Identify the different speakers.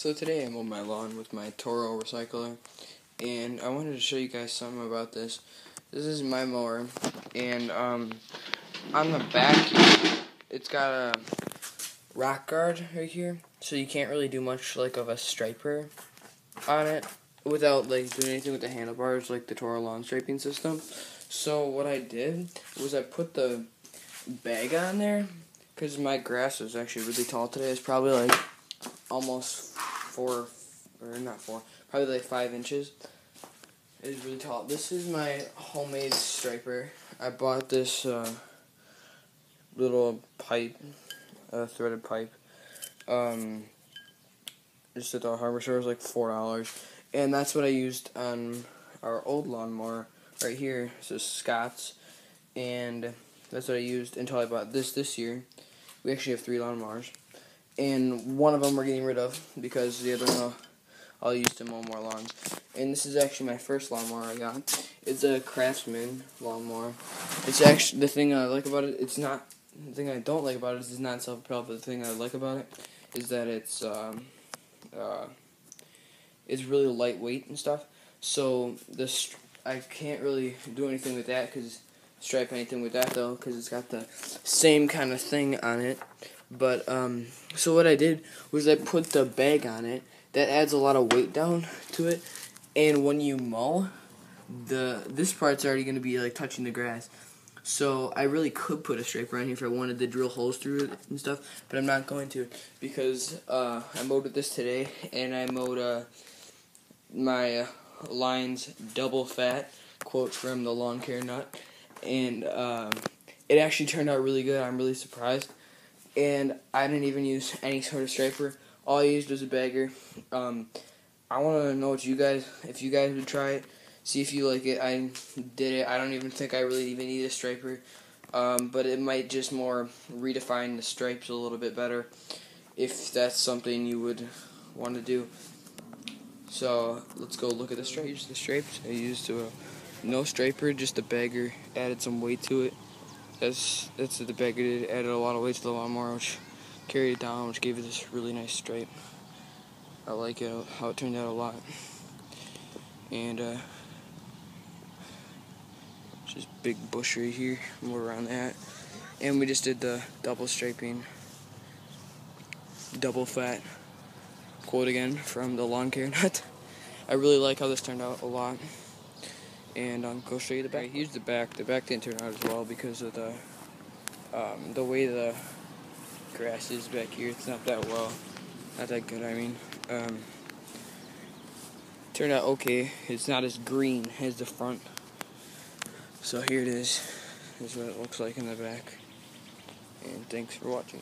Speaker 1: So today I'm on my lawn with my Toro recycler and I wanted to show you guys something about this. This is my mower and um, on the back it's got a rock guard right here so you can't really do much like of a striper on it without like doing anything with the handlebars like the Toro lawn striping system. So what I did was I put the bag on there because my grass is actually really tall today. It's probably like almost four, or not four, probably like five inches. It's really tall. This is my homemade striper. I bought this uh, little pipe, uh, threaded pipe. Um, just at the hardware store. It was like four dollars, and that's what I used on our old lawnmower right here. So Scotts, and that's what I used until I bought this this year. We actually have three lawnmowers and one of them we're getting rid of because the other one I'll use to mow more lawns. And this is actually my first lawnmower I got. It's a Craftsman lawnmower. It's actually the thing I like about it. It's not the thing I don't like about it is it's not self-propelled. But the thing I like about it is that it's um, uh, it's really lightweight and stuff. So this I can't really do anything with that because stripe anything with that though because it's got the same kind of thing on it but um, so what I did was I put the bag on it. That adds a lot of weight down to it, and when you mow, the this part's already gonna be like touching the grass. So I really could put a stripe around here if I wanted to drill holes through it and stuff, but I'm not going to because uh, I mowed this today, and I mowed uh, my uh, lines double fat. Quote from the lawn care nut, and um, it actually turned out really good. I'm really surprised and I didn't even use any sort of striper. All I used was a bagger. Um, I want to know what you guys, if you guys would try it, see if you like it. I did it. I don't even think I really even need a striper, um, but it might just more redefine the stripes a little bit better, if that's something you would want to do. So let's go look at the stripes. The stripes I used a no striper, just a bagger. Added some weight to it. That's that's the bag it added a lot of weight to the lawnmower, which carried it down, which gave it this really nice stripe. I like it how it turned out a lot, and uh, just big bush right here, more around that, and we just did the double striping, double fat. Quote again from the lawn care nut. I really like how this turned out a lot and I'll go show you the back. Here's the back. The back didn't turn out as well because of the um, the way the grass is back here. It's not that well, not that good. I mean, um, turned out okay. It's not as green as the front. So here it is. This is what it looks like in the back. And thanks for watching.